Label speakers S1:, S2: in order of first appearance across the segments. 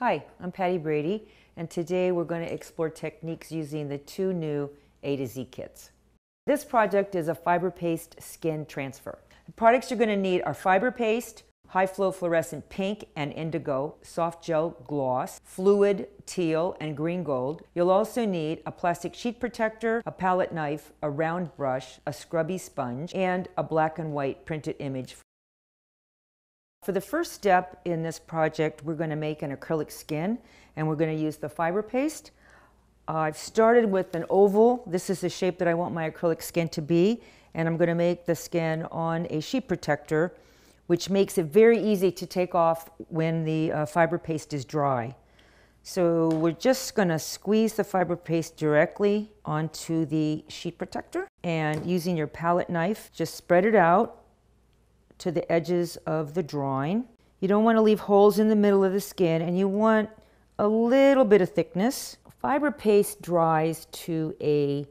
S1: Hi, I'm Patti Brady, and today we're going to explore techniques using the two new A to Z kits. This project is a fiber paste skin transfer. The products you're going to need are fiber paste, high flow fluorescent pink and indigo, soft gel gloss, fluid teal and green gold. You'll also need a plastic sheet protector, a palette knife, a round brush, a scrubby sponge, and a black and white printed image for the first step in this project, we're going to make an acrylic skin and we're going to use the fiber paste. I've started with an oval. This is the shape that I want my acrylic skin to be. And I'm going to make the skin on a sheet protector, which makes it very easy to take off when the uh, fiber paste is dry. So we're just going to squeeze the fiber paste directly onto the sheet protector. And using your palette knife, just spread it out to the edges of the drawing. You don't want to leave holes in the middle of the skin and you want a little bit of thickness. Fiber paste dries to a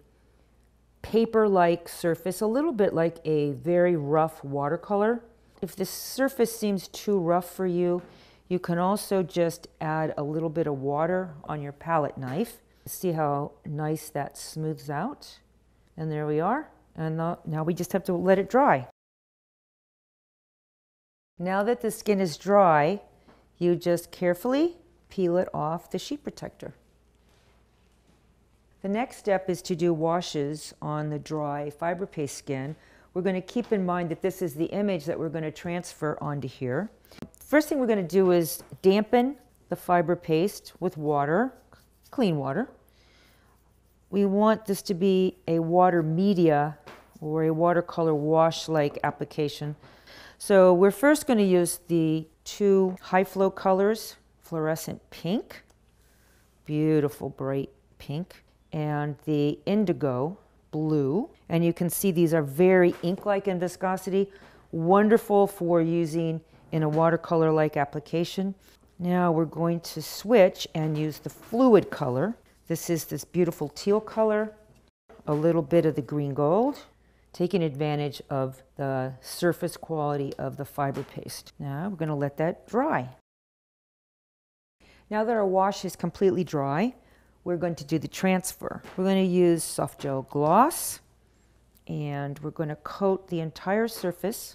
S1: paper-like surface, a little bit like a very rough watercolor. If the surface seems too rough for you, you can also just add a little bit of water on your palette knife. See how nice that smooths out? And there we are. And now we just have to let it dry. Now that the skin is dry, you just carefully peel it off the sheet protector. The next step is to do washes on the dry fiber paste skin. We're going to keep in mind that this is the image that we're going to transfer onto here. First thing we're going to do is dampen the fiber paste with water, clean water. We want this to be a water media or a watercolor wash-like application so we're first going to use the two high flow colors, fluorescent pink, beautiful bright pink, and the indigo blue. And you can see these are very ink-like in viscosity, wonderful for using in a watercolor-like application. Now we're going to switch and use the fluid color. This is this beautiful teal color, a little bit of the green gold, taking advantage of the surface quality of the fiber paste. Now we're going to let that dry. Now that our wash is completely dry, we're going to do the transfer. We're going to use soft gel gloss and we're going to coat the entire surface.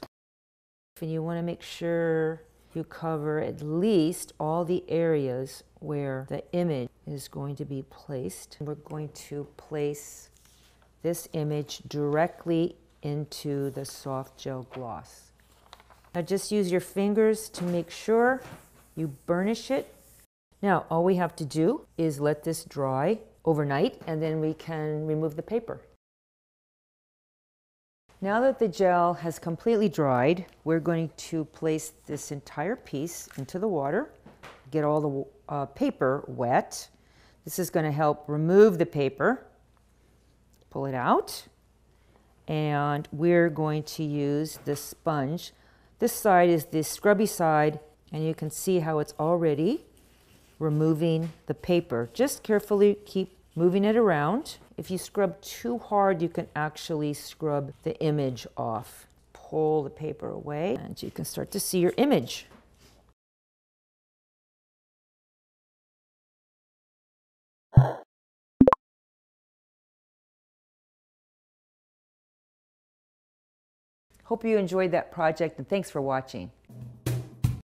S1: And you want to make sure you cover at least all the areas where the image is going to be placed. We're going to place this image directly into the soft gel gloss. Now just use your fingers to make sure you burnish it. Now all we have to do is let this dry overnight and then we can remove the paper. Now that the gel has completely dried, we're going to place this entire piece into the water, get all the uh, paper wet. This is going to help remove the paper pull it out. And we're going to use the sponge. This side is the scrubby side, and you can see how it's already removing the paper. Just carefully keep moving it around. If you scrub too hard, you can actually scrub the image off. Pull the paper away, and you can start to see your image. Hope you enjoyed that project and thanks for watching.